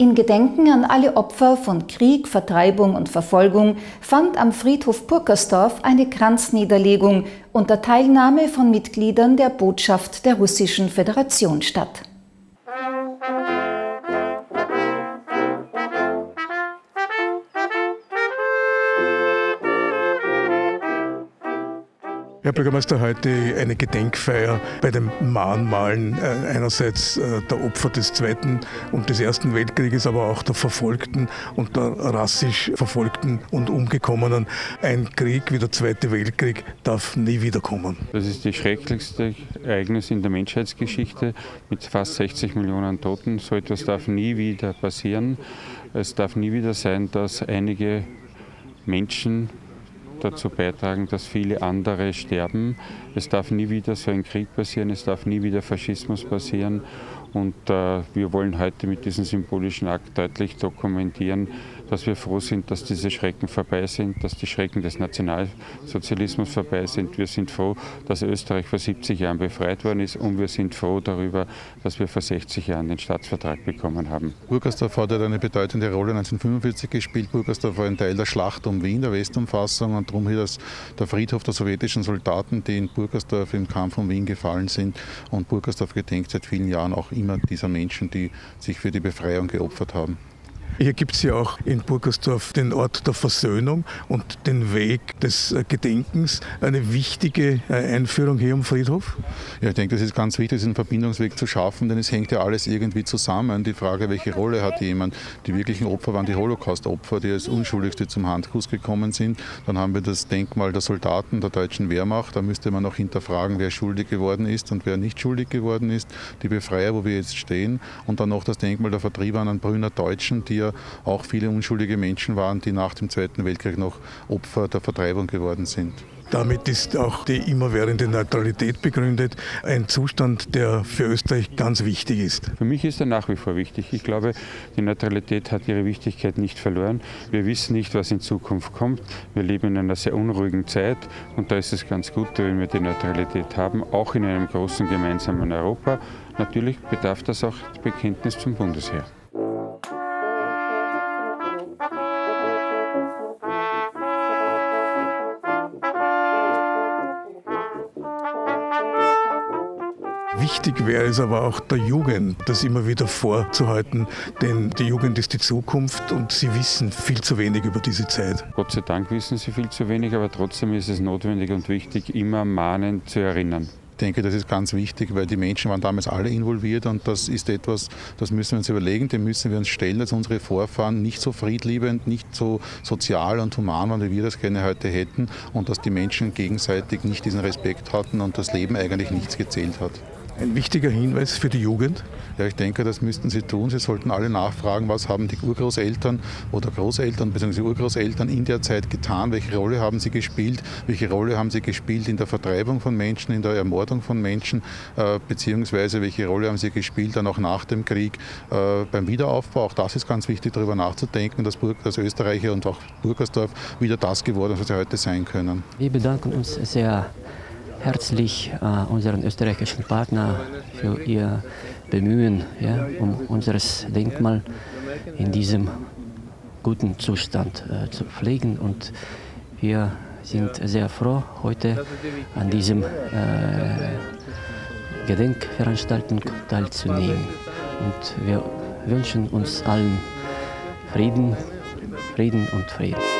In Gedenken an alle Opfer von Krieg, Vertreibung und Verfolgung fand am Friedhof Purkersdorf eine Kranzniederlegung unter Teilnahme von Mitgliedern der Botschaft der Russischen Föderation statt. Herr Bürgermeister, heute eine Gedenkfeier bei dem Mahnmalen äh, einerseits äh, der Opfer des Zweiten und des Ersten Weltkrieges, aber auch der Verfolgten und der rassisch Verfolgten und Umgekommenen. Ein Krieg wie der Zweite Weltkrieg darf nie wiederkommen. Das ist das schrecklichste Ereignis in der Menschheitsgeschichte mit fast 60 Millionen Toten. So etwas darf nie wieder passieren. Es darf nie wieder sein, dass einige Menschen dazu beitragen, dass viele andere sterben. Es darf nie wieder so ein Krieg passieren, es darf nie wieder Faschismus passieren. Und äh, wir wollen heute mit diesem symbolischen Akt deutlich dokumentieren, dass wir froh sind, dass diese Schrecken vorbei sind, dass die Schrecken des Nationalsozialismus vorbei sind. Wir sind froh, dass Österreich vor 70 Jahren befreit worden ist und wir sind froh darüber, dass wir vor 60 Jahren den Staatsvertrag bekommen haben. Burgersdorf hat eine bedeutende Rolle 1945 gespielt. Burgersdorf war ein Teil der Schlacht um Wien, der Westumfassung und darum hier das, der Friedhof der sowjetischen Soldaten, die in Burgersdorf im Kampf um Wien gefallen sind. Und Burgersdorf gedenkt seit vielen Jahren auch immer dieser Menschen, die sich für die Befreiung geopfert haben. Hier gibt es ja auch in Burgersdorf den Ort der Versöhnung und den Weg des äh, Gedenkens. Eine wichtige äh, Einführung hier am Friedhof? Ja, ich denke, das ist ganz wichtig, diesen Verbindungsweg zu schaffen, denn es hängt ja alles irgendwie zusammen. Die Frage, welche Rolle hat jemand? Die wirklichen Opfer waren die Holocaust-Opfer, die als Unschuldigste zum Handkuss gekommen sind. Dann haben wir das Denkmal der Soldaten der deutschen Wehrmacht. Da müsste man noch hinterfragen, wer schuldig geworden ist und wer nicht schuldig geworden ist. Die Befreier, wo wir jetzt stehen. Und dann noch das Denkmal der Vertriebenen Brünner Deutschen, die ja auch viele unschuldige Menschen waren, die nach dem Zweiten Weltkrieg noch Opfer der Vertreibung geworden sind. Damit ist auch die immerwährende Neutralität begründet. Ein Zustand, der für Österreich ganz wichtig ist. Für mich ist er nach wie vor wichtig. Ich glaube, die Neutralität hat ihre Wichtigkeit nicht verloren. Wir wissen nicht, was in Zukunft kommt. Wir leben in einer sehr unruhigen Zeit und da ist es ganz gut, wenn wir die Neutralität haben, auch in einem großen gemeinsamen Europa. Natürlich bedarf das auch Bekenntnis zum Bundesheer. Wichtig wäre es aber auch der Jugend, das immer wieder vorzuhalten, denn die Jugend ist die Zukunft und sie wissen viel zu wenig über diese Zeit. Gott sei Dank wissen sie viel zu wenig, aber trotzdem ist es notwendig und wichtig, immer mahnend zu erinnern. Ich denke, das ist ganz wichtig, weil die Menschen waren damals alle involviert und das ist etwas, das müssen wir uns überlegen, dem müssen wir uns stellen, dass unsere Vorfahren nicht so friedliebend, nicht so sozial und human waren, wie wir das gerne heute hätten und dass die Menschen gegenseitig nicht diesen Respekt hatten und das Leben eigentlich nichts gezählt hat. Ein wichtiger Hinweis für die Jugend? Ja, ich denke, das müssten sie tun. Sie sollten alle nachfragen, was haben die Urgroßeltern oder Großeltern bzw. Urgroßeltern in der Zeit getan, welche Rolle haben sie gespielt, welche Rolle haben sie gespielt in der Vertreibung von Menschen, in der Ermordung von Menschen, äh, beziehungsweise welche Rolle haben sie gespielt dann auch nach dem Krieg äh, beim Wiederaufbau. Auch das ist ganz wichtig, darüber nachzudenken, dass, Burg, dass Österreicher und auch Burgersdorf wieder das geworden ist, was sie heute sein können. Wir bedanken uns sehr herzlich äh, unseren österreichischen Partner für ihr Bemühen, ja, um unseres Denkmal in diesem guten Zustand äh, zu pflegen. Und wir sind sehr froh, heute an diesem äh, Gedenkveranstaltung teilzunehmen. Und wir wünschen uns allen Frieden, Frieden und Frieden.